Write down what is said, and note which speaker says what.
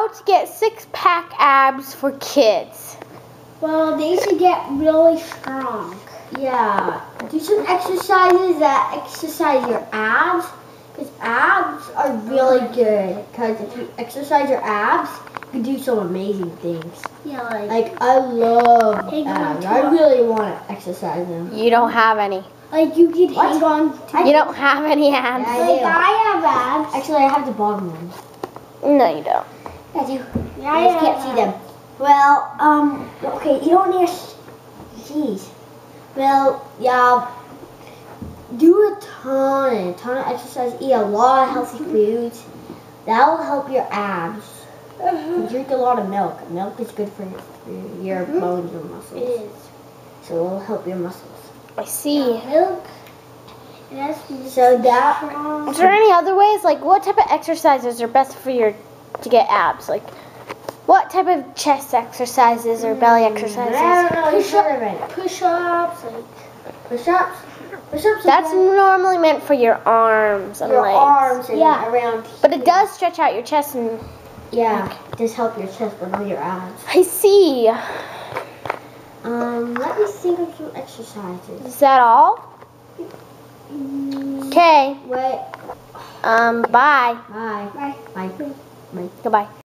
Speaker 1: how to get six pack abs for kids.
Speaker 2: Well, they should get really strong.
Speaker 3: Yeah, do some exercises that exercise your abs. Because abs are really good. Because if you exercise your abs, you can do some amazing things.
Speaker 2: Yeah, like,
Speaker 3: Like, I love
Speaker 2: Hang
Speaker 3: abs.
Speaker 2: to
Speaker 3: I
Speaker 2: a-
Speaker 3: really want to exercise them.
Speaker 1: You don't have any.
Speaker 2: like you could
Speaker 3: What?
Speaker 2: hang on. To,
Speaker 1: You don't have any abs.
Speaker 3: Yeah, I
Speaker 2: like
Speaker 3: do.
Speaker 2: I have abs.
Speaker 3: Actually, I have the bottom ones.
Speaker 1: No, you don't.
Speaker 3: I do.
Speaker 2: Yeah,
Speaker 3: I just can't see them. Well, um, okay, you don't need a. Jeez. Well, yeah. Do a ton, a ton of exercise. Eat a lot of healthy mm-hmm. foods. That'll help your abs. Mm-hmm. And Drink a lot of milk. Milk is good for your, your bones and muscles.
Speaker 2: is.
Speaker 3: So it'll help your muscles.
Speaker 1: I see.
Speaker 2: Milk. And that's
Speaker 3: So that.
Speaker 1: Is there any other ways? Like, what type of exercises are best for your to get abs? Like, what type of chest exercises or belly exercises?
Speaker 3: I
Speaker 1: exercises?
Speaker 3: don't know.
Speaker 2: Push
Speaker 3: should
Speaker 2: up-
Speaker 3: have read it.
Speaker 2: push-ups. Like
Speaker 3: Push-ups. Push-ups.
Speaker 1: That's
Speaker 3: again.
Speaker 1: normally meant for your arms and
Speaker 3: your
Speaker 1: legs.
Speaker 3: arms and
Speaker 2: Yeah.
Speaker 3: around. Here.
Speaker 1: But it does stretch out your chest and
Speaker 3: Yeah, it does help your chest, but not your abs.
Speaker 1: I see.
Speaker 3: Um, let me think of some exercises.
Speaker 1: Is that all? Okay.
Speaker 3: Wait,
Speaker 1: Um, bye.
Speaker 3: bye.
Speaker 2: Bye.
Speaker 3: Bye. Bye.
Speaker 1: Goodbye.